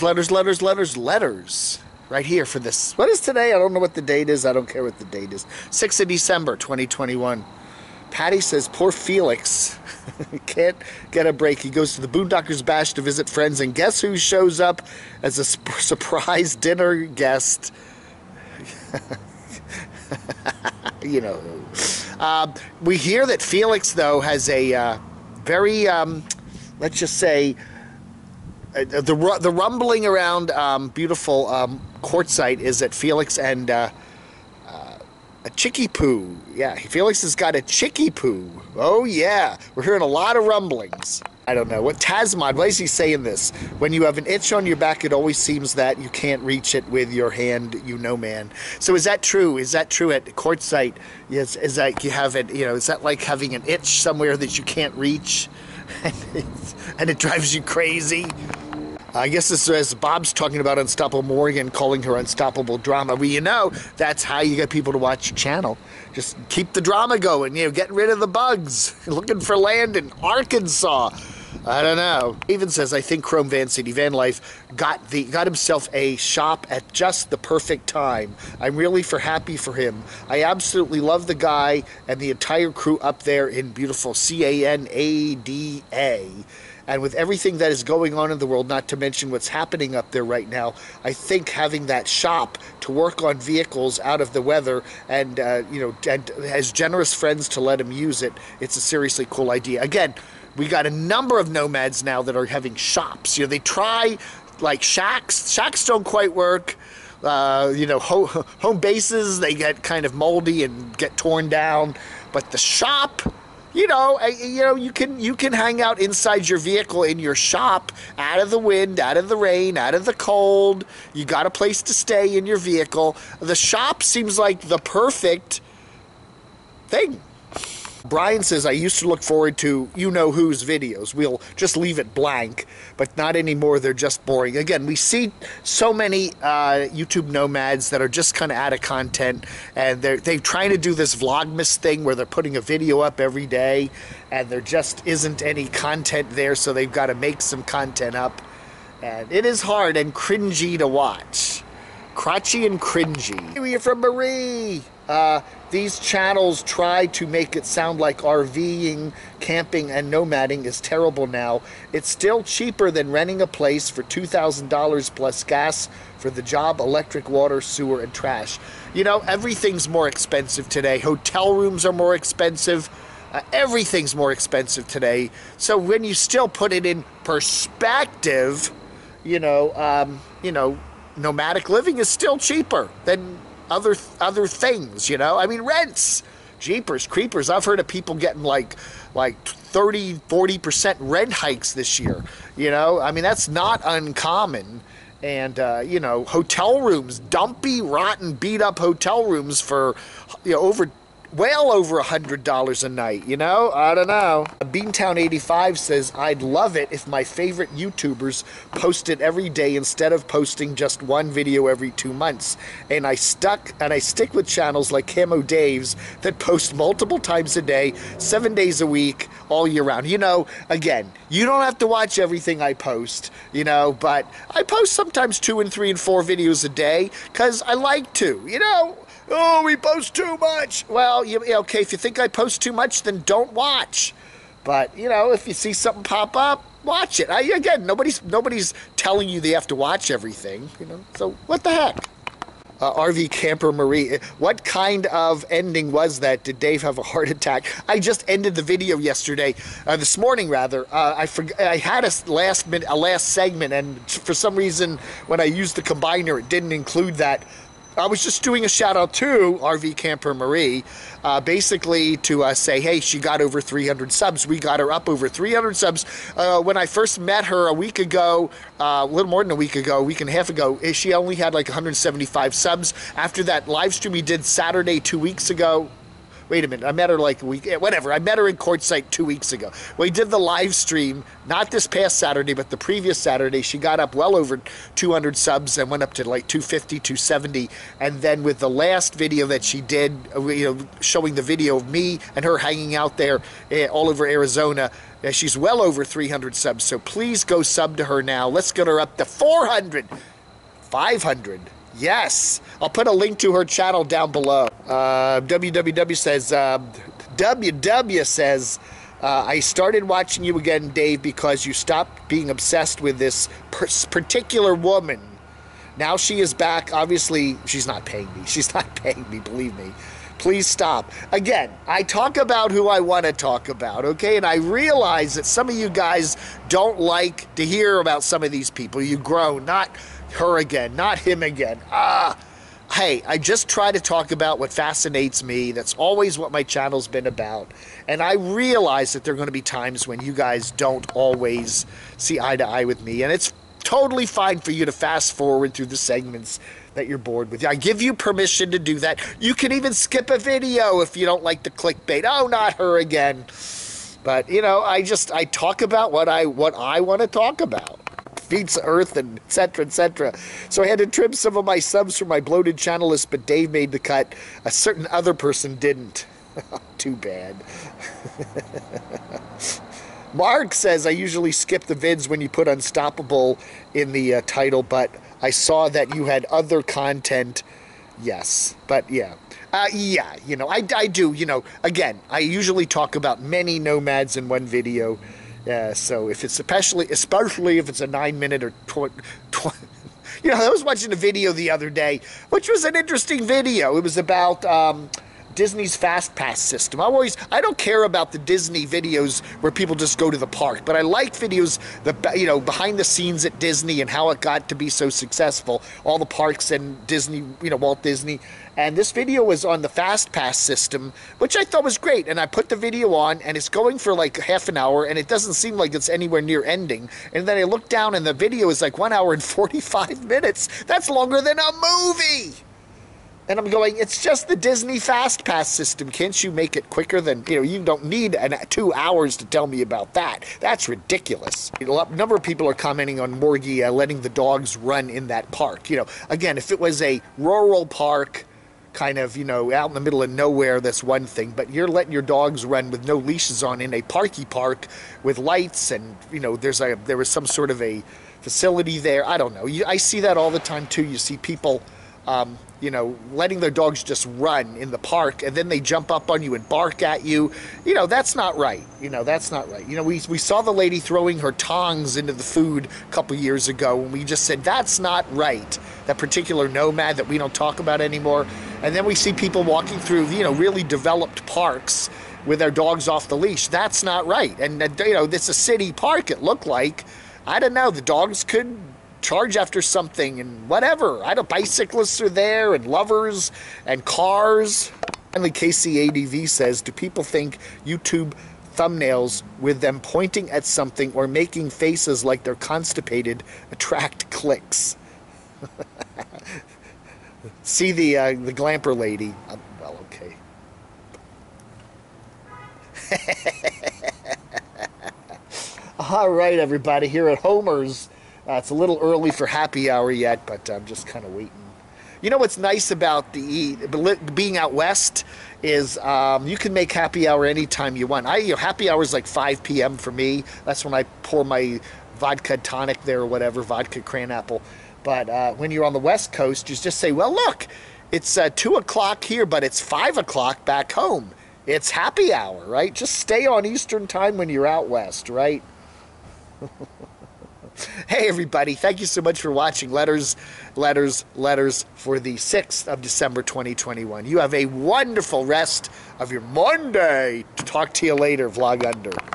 letters, letters, letters, letters. Right here for this. What is today? I don't know what the date is. I don't care what the date is. 6th of December, 2021. Patty says, poor Felix can't get a break. He goes to the Boondockers Bash to visit friends, and guess who shows up as a surprise dinner guest? you know. Uh, we hear that Felix, though, has a uh, very, um, let's just say, uh, the the rumbling around um, beautiful um, quartzsite is that Felix and uh, uh, a chicky poo. Yeah, Felix has got a chicky poo. Oh yeah, we're hearing a lot of rumblings. I don't know what Tasmod. Why is he saying this? When you have an itch on your back, it always seems that you can't reach it with your hand. You know, man. So is that true? Is that true at quartzsite? Yes. Is that you have it? You know, is that like having an itch somewhere that you can't reach, and it drives you crazy? I guess this is as Bob's talking about Unstoppable Morgan, calling her Unstoppable Drama. Well, you know, that's how you get people to watch your channel. Just keep the drama going, you know, getting rid of the bugs, looking for land in Arkansas. I don't know. Even says, I think Chrome Vancity Vanlife got the got himself a shop at just the perfect time. I'm really for happy for him. I absolutely love the guy and the entire crew up there in beautiful C A N A D A. And with everything that is going on in the world, not to mention what's happening up there right now, I think having that shop to work on vehicles out of the weather and, uh, you know, and has generous friends to let him use it, it's a seriously cool idea. Again, we got a number of nomads now that are having shops. You know, they try like shacks. Shacks don't quite work. Uh, you know, ho- home bases, they get kind of moldy and get torn down. But the shop, you know, you know, you can you can hang out inside your vehicle in your shop, out of the wind, out of the rain, out of the cold. You got a place to stay in your vehicle. The shop seems like the perfect thing. Brian says, I used to look forward to you know whose videos. We'll just leave it blank, but not anymore. They're just boring. Again, we see so many uh, YouTube nomads that are just kind of out of content, and they're, they're trying to do this Vlogmas thing where they're putting a video up every day, and there just isn't any content there, so they've got to make some content up. And it is hard and cringy to watch. Crotchy and cringy. We are from Marie. Uh, these channels try to make it sound like RVing, camping, and nomading is terrible now. It's still cheaper than renting a place for $2,000 plus gas for the job, electric, water, sewer, and trash. You know, everything's more expensive today. Hotel rooms are more expensive. Uh, everything's more expensive today. So when you still put it in perspective, you know, um, you know, nomadic living is still cheaper than other other things, you know? I mean, rents, jeepers, creepers. I've heard of people getting like like 30, 40% rent hikes this year, you know? I mean, that's not uncommon. And, uh, you know, hotel rooms, dumpy, rotten, beat up hotel rooms for, you know, over well over a hundred dollars a night you know? I don't know. Beantown 85 says i'd love it if my favorite youtubers posted every day instead of posting just one video every two months. And i stuck and i stick with channels like camo dave's that post multiple times a day seven days a week all year round. You know again you don't have to watch everything i post you know but i post sometimes two and three and four videos a day because i like to you know oh, we post too much. Well, you, okay, if you think I post too much, then don't watch. But you know, if you see something pop up, watch it. I, again, nobody's nobody's telling you they have to watch everything. You know, so what the heck? Uh, RV CampHer Marie. What kind of ending was that? Did Dave have a heart attack? I just ended the video yesterday, uh, this morning rather. Uh, I forgot. I had a last minute, a last segment, and for some reason, when I used the combiner, it didn't include that. I was just doing a shout out to RV CampHer Marie, uh, basically to uh, say, hey, she got over 300 subs. We got her up over 300 subs. Uh, when I first met her a week ago, uh, a little more than a week ago, a week and a half ago, eh, she only had like 175 subs. After that live stream we did Saturday two weeks ago, wait a minute, I met her like a week, whatever. I met her in Quartzsite two weeks ago. We did the live stream, not this past Saturday, but the previous Saturday. She got up well over 200 subs and went up to like 250, 270. And then with the last video that she did, uh, you know, showing the video of me and her hanging out there eh, all over Arizona, yeah, she's well over 300 subs. So please go sub to her now. Let's get her up to 400, 500. Yes. I'll put a link to her channel down below. Uh, WWW says, uh, WW says, uh, I started watching you again, Dave, because you stopped being obsessed with this particular woman. Now she is back. Obviously, she's not paying me. She's not paying me, believe me. Please stop. Again, I talk about who I want to talk about, okay? And I realize that some of you guys don't like to hear about some of these people. You grow, not her again, not him again. Ah. Hey, I just try to talk about what fascinates me. That's always what my channel's been about. And I realize that there are going to be times when you guys don't always see eye to eye with me. And it's totally fine for you to fast forward through the segments that you're bored with. I give you permission to do that. You can even skip a video if you don't like the clickbait. Oh, not her again. But you know, I just I talk about what I what I want to talk about. Feeds Earth and etc. etc. So I had to trim some of my subs from my bloated channel list, but Dave made the cut. A certain other person didn't. Too bad. Mark says I usually skip the vids when you put unstoppable in the uh, title, but I saw that you had other content. Yes, but yeah. Uh, yeah, you know, I, I do, you know, again, I usually talk about many nomads in one video. Uh, so if it's especially, especially if it's a nine minute or tw- you know, I was watching a video the other day, which was an interesting video. It was about, um, Disney's Fast Pass system. I always I don't care about the Disney videos where people just go to the park, but I like videos the you know behind the scenes at Disney and how it got to be so successful. All the parks and Disney, you know, Walt Disney. And this video was on the Fast Pass system, which I thought was great. And I put the video on, and it's going for like half an hour, and it doesn't seem like it's anywhere near ending. And then I look down, and the video is like one hour and 45 minutes. That's longer than a movie! And I'm going, it's just the Disney Fast Pass system. Can't you make it quicker than, you know, you don't need an, two hours to tell me about that. That's ridiculous. A number of people are commenting on Morgie uh, letting the dogs run in that park. You know, again, if it was a rural park, kind of, you know, out in the middle of nowhere, that's one thing. But you're letting your dogs run with no leashes on in a parky park with lights and, you know, there's a, there was some sort of a facility there. I don't know. You, I see that all the time too. You see people um, you know, letting their dogs just run in the park and then they jump up on you and bark at you. You know, that's not right. You know, that's not right. You know, we, we saw the lady throwing her tongs into the food a couple years ago and we just said, that's not right. That particular nomad that we don't talk about anymore. And then we see people walking through, you know, really developed parks with their dogs off the leash. That's not right. And, uh, you know, it's a city park, it looked like. I don't know, the dogs could charge after something and whatever. I know bicyclists are there and lovers and cars. Finally, KCADV says, do people think YouTube thumbnails with them pointing at something or making faces like they're constipated attract clicks? See the uh, the glamper lady. Uh, well, okay. All right, everybody, here at Homer's. Uh, it's a little early for happy hour yet, but I'm just kind of waiting. You know what's nice about the being out west is um, you can make happy hour anytime you want. I you know, happy hour is like 5 p.m. for me. That's when I pour my vodka tonic there or whatever, vodka cran apple. But uh, when you're on the west coast, you just say, well, look, it's uh, 2 o'clock here, but it's 5 o'clock back home. It's happy hour, right? Just stay on Eastern time when you're out west, right? Hey, everybody, thank you so much for watching Letters, Letters, Letters for the 6th of December 2021. You have a wonderful rest of your Monday. Talk to you later, Vlog Under.